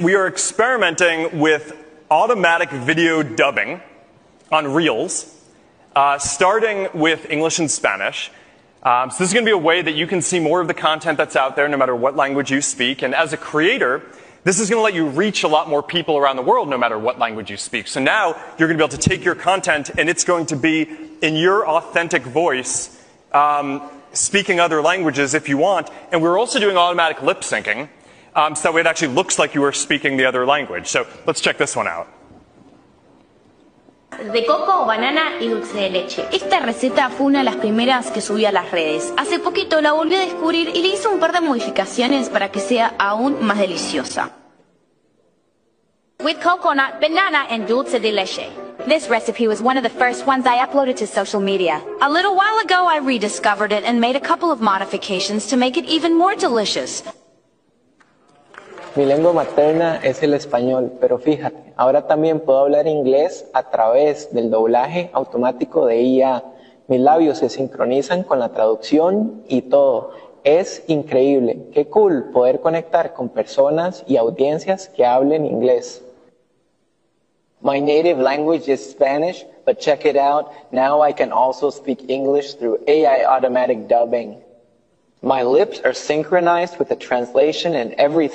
We are experimenting with automatic video dubbing on Reels, uh, starting with English and Spanish. Um, so this is going to be a way that you can see more of the content that's out there, no matter what language you speak. And as a creator, this is going to let you reach a lot more people around the world, no matter what language you speak. So now you're going to be able to take your content, and it's going to be in your authentic voice, um, speaking other languages if you want. And we're also doing automatic lip syncing, um, so it actually looks like you are speaking the other language. So let's check this one out. de coco, banana y dulce de leche. Esta receta fue una de las primeras que subí a las redes. Hace poquito la volví a descubrir y le hice un par de modificaciones para que sea aún más deliciosa. With coconut, banana and dulce de leche. This recipe was one of the first ones I uploaded to social media. A little while ago I rediscovered it and made a couple of modifications to make it even more delicious. Mi lengua materna es el español, pero fíjate, ahora también puedo hablar inglés a través del doblaje automático de IA. Mis labios se sincronizan con la traducción y todo. Es increíble. Qué cool poder conectar con personas y audiencias que hablen inglés. My native language is Spanish, but check it out. Now I can also speak English through AI automatic dubbing. My lips are synchronized with the translation and everything.